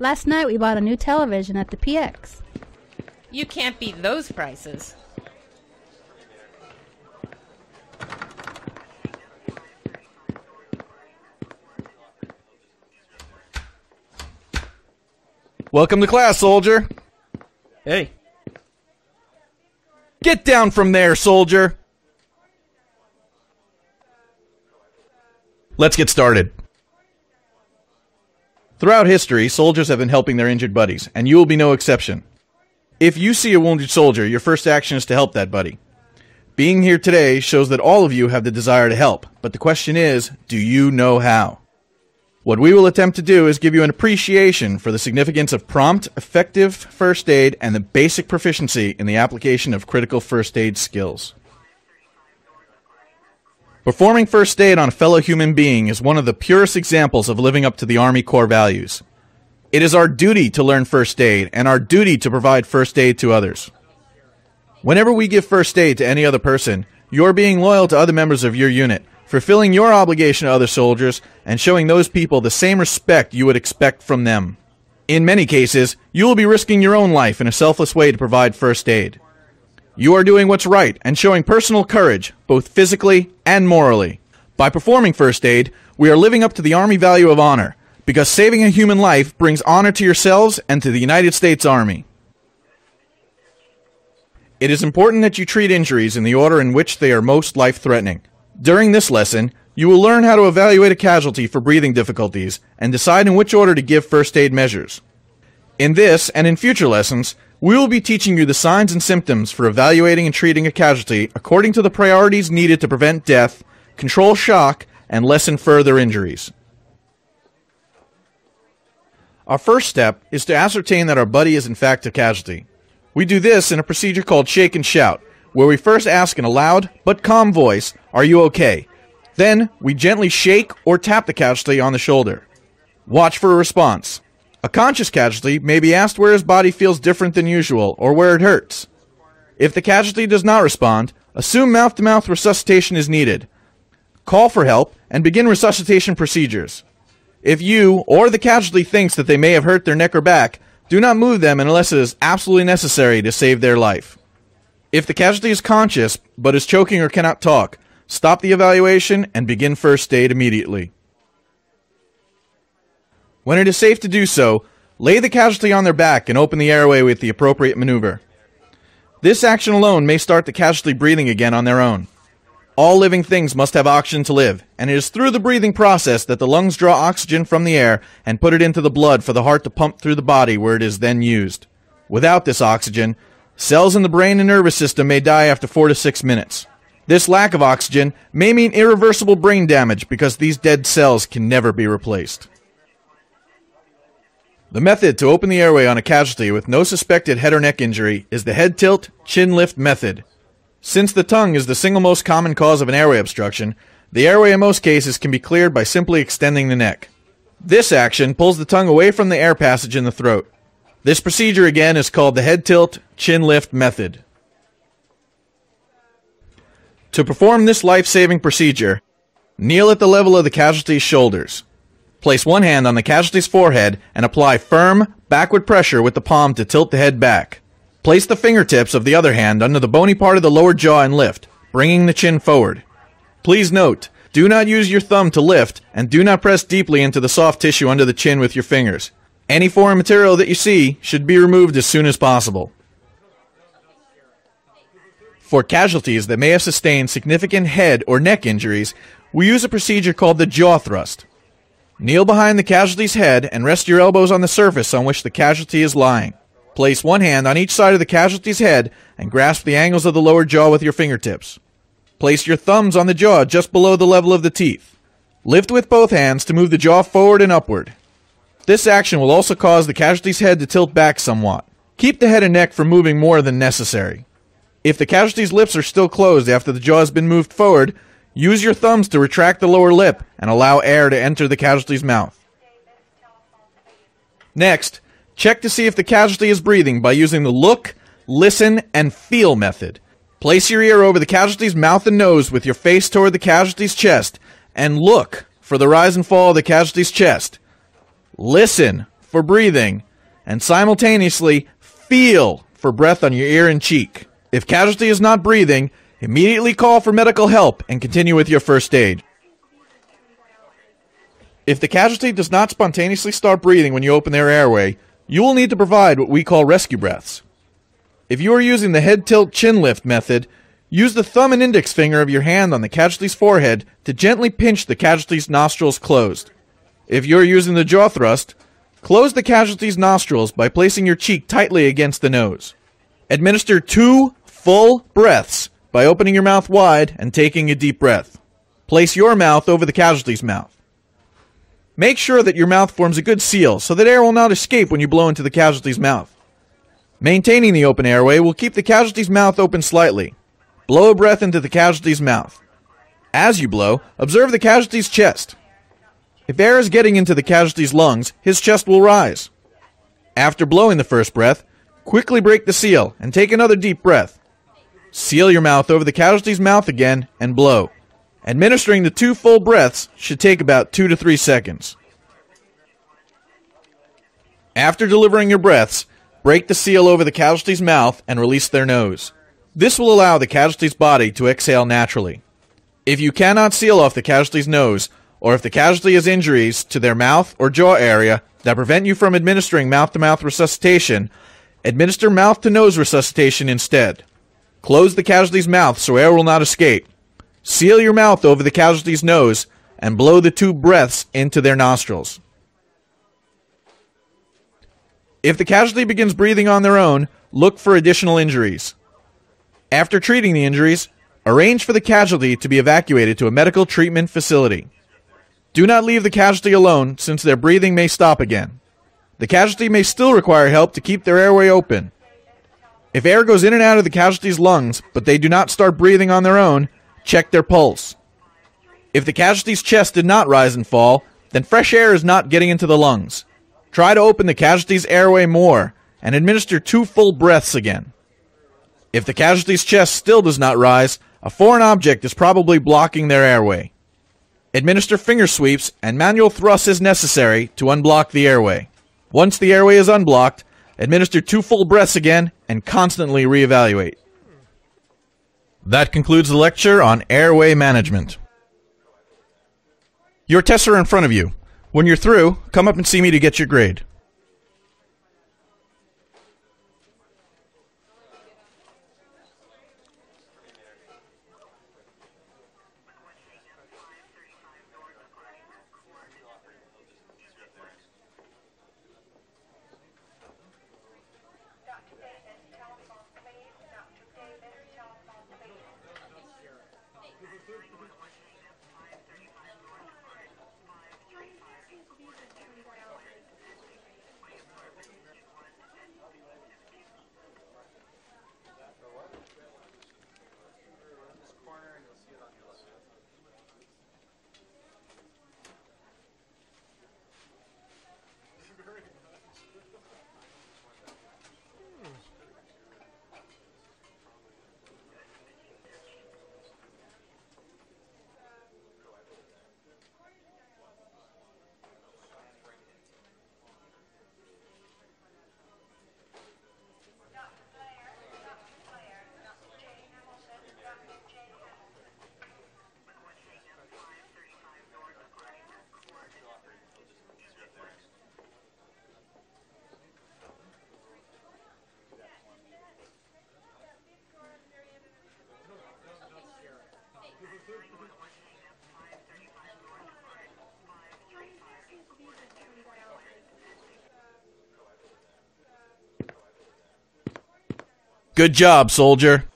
Last night we bought a new television at the PX. You can't beat those prices. Welcome to class, soldier. Hey, Get down from there, soldier. Let's get started. Throughout history, soldiers have been helping their injured buddies, and you will be no exception. If you see a wounded soldier, your first action is to help that buddy. Being here today shows that all of you have the desire to help, but the question is, do you know how? What we will attempt to do is give you an appreciation for the significance of prompt, effective first aid and the basic proficiency in the application of critical first aid skills. Performing first aid on a fellow human being is one of the purest examples of living up to the Army core values. It is our duty to learn first aid and our duty to provide first aid to others. Whenever we give first aid to any other person, you're being loyal to other members of your unit, fulfilling your obligation to other soldiers, and showing those people the same respect you would expect from them. In many cases, you will be risking your own life in a selfless way to provide first aid. You are doing what's right and showing personal courage, both physically and morally. By performing first aid, we are living up to the Army value of honor, because saving a human life brings honor to yourselves and to the United States Army. It is important that you treat injuries in the order in which they are most life threatening. During this lesson, you will learn how to evaluate a casualty for breathing difficulties and decide in which order to give first aid measures. In this and in future lessons, we will be teaching you the signs and symptoms for evaluating and treating a casualty according to the priorities needed to prevent death, control shock, and lessen further injuries. Our first step is to ascertain that our buddy is in fact a casualty. We do this in a procedure called shake and shout, where we first ask in a loud but calm voice, Are you okay? Then we gently shake or tap the casualty on the shoulder. Watch for a response. A conscious casualty may be asked where his body feels different than usual or where it hurts. If the casualty does not respond, assume mouth to mouth resuscitation is needed. Call for help and begin resuscitation procedures. If you or the casualty thinks that they may have hurt their neck or back, do not move them unless it is absolutely necessary to save their life. If the casualty is conscious but is choking or cannot talk, stop the evaluation and begin first aid immediately. When it is safe to do so, lay the casualty on their back and open the airway with the appropriate maneuver. This action alone may start the casualty breathing again on their own. All living things must have oxygen to live, and it is through the breathing process that the lungs draw oxygen from the air and put it into the blood for the heart to pump through the body where it is then used. Without this oxygen, cells in the brain and nervous system may die after 4 to 6 minutes. This lack of oxygen may mean irreversible brain damage because these dead cells can never be replaced. The method to open the airway on a casualty with no suspected head or neck injury is the head tilt, chin lift method. Since the tongue is the single most common cause of an airway obstruction, the airway in most cases can be cleared by simply extending the neck. This action pulls the tongue away from the air passage in the throat. This procedure again is called the head tilt, chin lift method. To perform this life-saving procedure, kneel at the level of the casualty's shoulders. Place one hand on the casualty's forehead and apply firm, backward pressure with the palm to tilt the head back. Place the fingertips of the other hand under the bony part of the lower jaw and lift, bringing the chin forward. Please note, do not use your thumb to lift and do not press deeply into the soft tissue under the chin with your fingers. Any foreign material that you see should be removed as soon as possible. For casualties that may have sustained significant head or neck injuries, we use a procedure called the jaw thrust. Kneel behind the casualty's head and rest your elbows on the surface on which the casualty is lying. Place one hand on each side of the casualty's head and grasp the angles of the lower jaw with your fingertips. Place your thumbs on the jaw just below the level of the teeth. Lift with both hands to move the jaw forward and upward. This action will also cause the casualty's head to tilt back somewhat. Keep the head and neck from moving more than necessary. If the casualty's lips are still closed after the jaw has been moved forward, use your thumbs to retract the lower lip and allow air to enter the casualty's mouth. Next, check to see if the casualty is breathing by using the look, listen, and feel method. Place your ear over the casualty's mouth and nose with your face toward the casualty's chest and look for the rise and fall of the casualty's chest. Listen for breathing and simultaneously feel for breath on your ear and cheek. If casualty is not breathing, immediately call for medical help and continue with your first aid. If the casualty does not spontaneously start breathing when you open their airway, you will need to provide what we call rescue breaths. If you are using the head tilt chin lift method, use the thumb and index finger of your hand on the casualty's forehead to gently pinch the casualty's nostrils closed. If you are using the jaw thrust, close the casualty's nostrils by placing your cheek tightly against the nose. Administer two full breaths by opening your mouth wide and taking a deep breath. Place your mouth over the casualty's mouth. Make sure that your mouth forms a good seal so that air will not escape when you blow into the casualty's mouth. Maintaining the open airway will keep the casualty's mouth open slightly. Blow a breath into the casualty's mouth. As you blow, observe the casualty's chest. If air is getting into the casualty's lungs, his chest will rise. After blowing the first breath, quickly break the seal and take another deep breath. Seal your mouth over the casualty's mouth again and blow. Administering the two full breaths should take about two to three seconds. After delivering your breaths, break the seal over the casualty's mouth and release their nose. This will allow the casualty's body to exhale naturally. If you cannot seal off the casualty's nose, or if the casualty has injuries to their mouth or jaw area that prevent you from administering mouth to mouth resuscitation, administer mouth to nose resuscitation instead. Close the casualty's mouth so air will not escape. Seal your mouth over the casualty's nose and blow the two breaths into their nostrils. If the casualty begins breathing on their own, look for additional injuries. After treating the injuries, arrange for the casualty to be evacuated to a medical treatment facility. Do not leave the casualty alone since their breathing may stop again. The casualty may still require help to keep their airway open. If air goes in and out of the casualty's lungs, but they do not start breathing on their own, check their pulse. If the casualty's chest did not rise and fall, then fresh air is not getting into the lungs. Try to open the casualty's airway more and administer two full breaths again. If the casualty's chest still does not rise, a foreign object is probably blocking their airway. Administer finger sweeps and manual thrusts as necessary to unblock the airway. Once the airway is unblocked, administer two full breaths again and constantly reevaluate. That concludes the lecture on airway management. Your tests are in front of you. When you're through, come up and see me to get your grade. Good job, soldier.